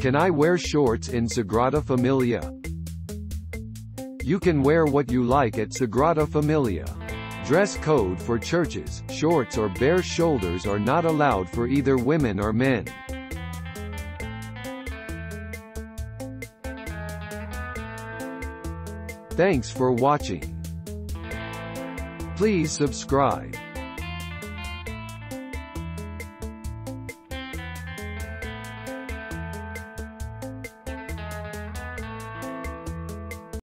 Can I wear shorts in Sagrada Familia? You can wear what you like at Sagrada Familia. Dress code for churches, shorts or bare shoulders are not allowed for either women or men. Thanks for watching. Please subscribe.